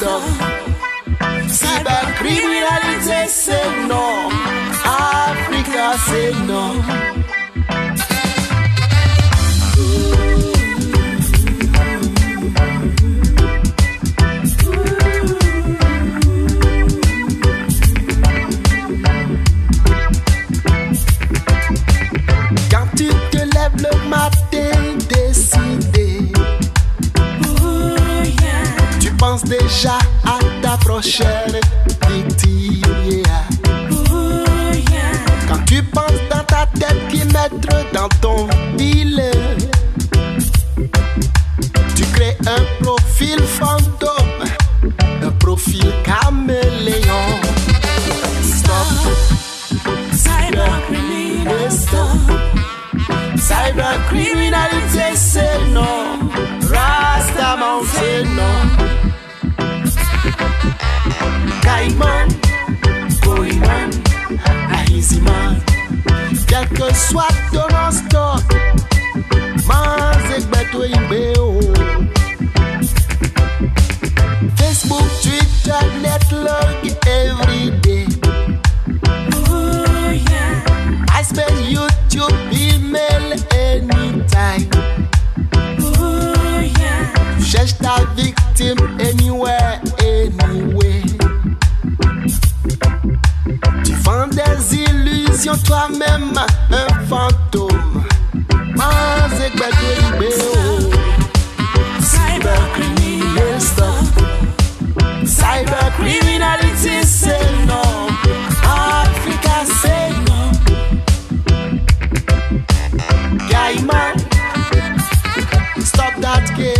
stop. Cybercriminalité, c'est non. Africa, c'est non. Déjà à ta prochaine victime. yeah. Quand tu penses dans ta tête qui mettre dans ton filet, tu crées un profil fantôme, un profil caméléon. Stop, cybercriminalité, stop. Cybercriminalité, c'est non. Rastaman, c'est non. Que soit ton stop, Manzekbeto Imbeo. Facebook, Twitter, Netlog, every day. Ooh, yeah. I spend YouTube, email anytime. Oh, tu cherches ta victime Vision toi-même un fantôme. C'est que Cybercriminality, c'est non. Africa, c'est non. Gaiman, stop that game.